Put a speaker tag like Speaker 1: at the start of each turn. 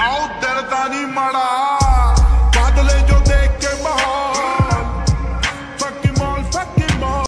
Speaker 1: ਆਓ ਦਿਲ ਦਾ ਨਹੀਂ ਮਾੜਾ।